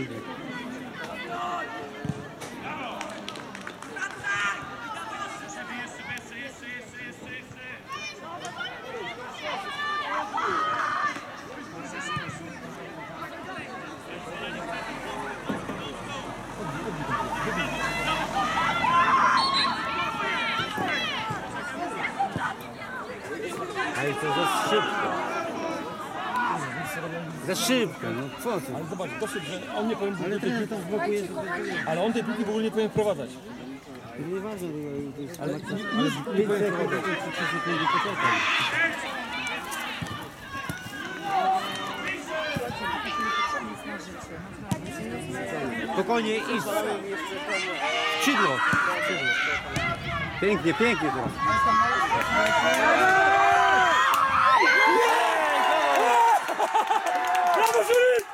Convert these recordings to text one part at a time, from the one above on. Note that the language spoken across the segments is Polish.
Fajnie. Ale to za szybko. Za szybko, no co ty? Ale zobacz, dosyć, że on nie powinien Ale tej trener piłki, tam blokuje. ale on tej piłki w ogóle nie powinien wprowadzać. Nieważne, to jest Ale nie- nie- 5 sekund, to 3 sekundy poczekaj. Spokojnie i skrzydło. Pięknie, pięknie teraz. Brawo, Żury!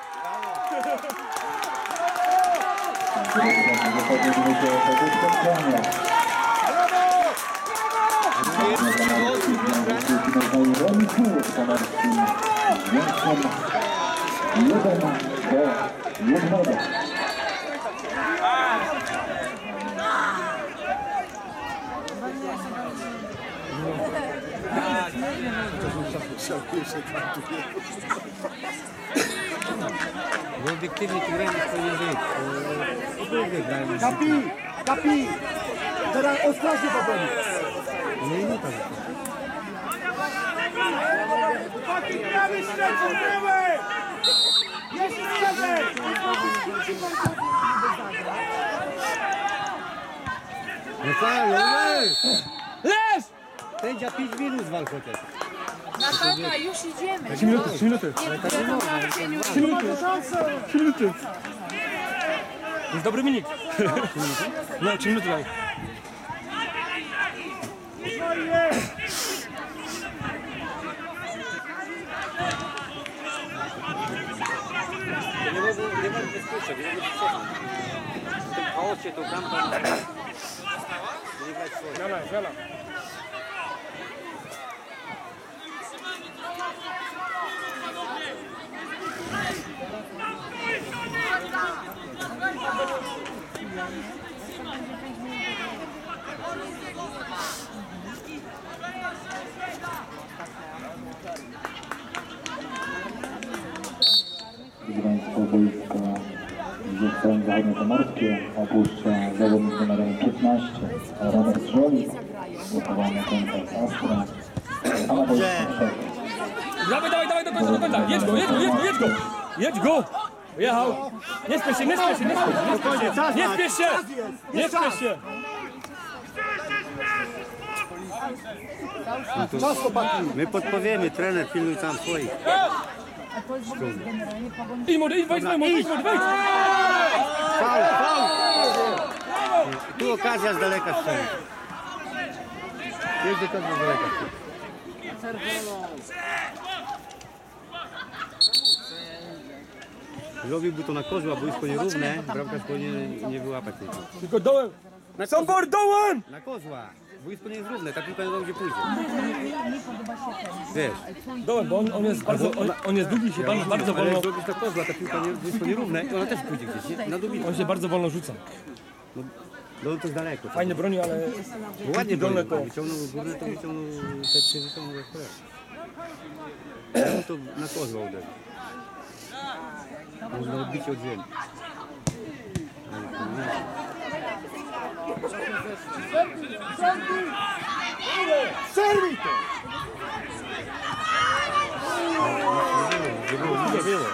Jeden do jednego. Bo obiektywnie tu gramy powinien być. Obydwie grają. Kapi! Kapi! Teraz ostrożnie powoli. Nie, nie tak. No tak, no lej! Leż! Sędzia 5 minut chociaż. Natalka, już idziemy. 3 minuty, 3 minuty. Nie, tak nie można. 3 minuty. 3 minuty. To jest dobry minik. No, 3 minuty daj. Nie mogą, nie mogą bezpieczać, nie mogą bezpieczać. W tym chaosie to bramka... Nie grać swoje. Gala, gala. Boisko Dziewczęta Zachodniopomorskie opuszcza zawodnik numerem 15 Robert Żolik, wychowany kontakt Astra, a na boisku Dawaj, dawaj, dawaj do końca, do końca. Jedź go, jedź go, jedź go, jedź go. Jedź go. Jechał. Nie spiesz się, nie spiesz się, nie spiesz się. Nie spiesz się. Nie spiesz się. My podpowiemy, trener pilnuj tam swoich. Idź młody, idź, wejdź, wejdź, wejdź, wejdź. Faul, faul! Tu okazja z daleka strzeli. Jest okazja z daleka. Zrobiłby to na kozła, boisko nierówne, bramkarz powinien nie wyłapać. Tylko dołem. Sobor, dołem! Na kozła! Boisko nie jest równe, ta piłka nie wiem gdzie pójdzie. Wiesz, Dołem, bo on, on jest bardzo, on, on jest długi się bardzo, bardzo ale wolno, jak zrobisz na kozła, ta piłka nie, boisko nierówne i ona też pójdzie gdzieś, nie? Na dubitę. on się bardzo wolno rzuca. No to jest daleko. Fajnie broni, ale Bo ładnie dolne to. Wyciągnął górne, to wyciągnął te trzy wyciągnął chleb. No to na kozła uderzył. Można odbicie od ziemi. Ale to nie. Serwij to! Nie było, nie było.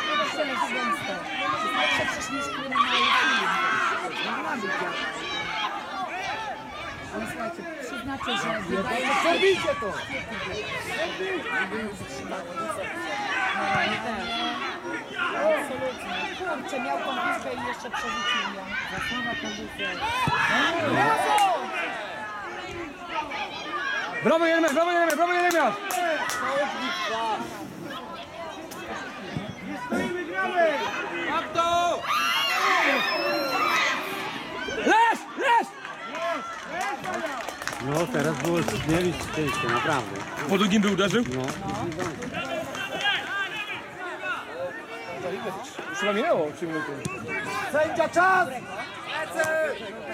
Ale przyznacie, że Serwijcie to! absolutnie. Kurczę, miał konfiskę i jeszcze przerzucił ją. Brawo Jeremiasz, brawo Jeremiasz, brawo Jeremiasz! Teraz było mieli szczęście, naprawdę. Po drugim by uderzył? No. chyba minęło 3 minuty. Sędzia, czas!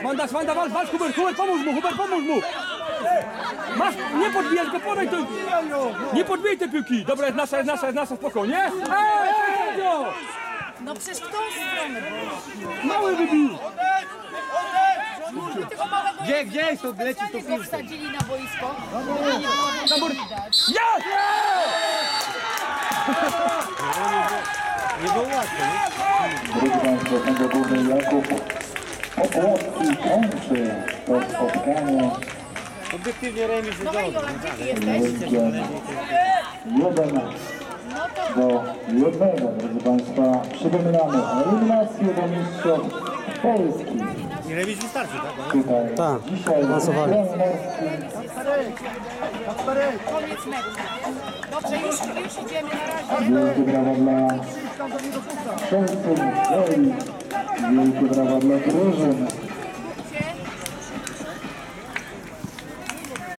Wanda, Wanda, walcz, walcz, Hubert, Hubert, pomóż mu, Hubert, pomóż mu! Masz, nie podbijać go, podaj to! Nie podbijaj tej piłki! Dobra, jest nasza, jest nasza, jest nasza, spokojnie! Ej, sędzio! No przecież w tą stronę. Mały wybił! Tylko małego Gdzie, gdzie są leci to go wsadzili na boisko. Nie było widać. Jest! Drodzy Państwo, sędzia główny Jakub Popłowski kończy to spotkanie Obiektywnie remis jest No hej, dobry. Golan, gdzie ty jesteś? wynikiem 1 No to do 1. Drodzy Państwa, przypominamy eliminację do mistrzostw Polski. I remis wystarczy, tak? Tutaj dzisiaj trenerski koniec meczu. Dobrze, już, już idziemy na razie. Wielkie brawa dla Wielkie brawa dla drużyn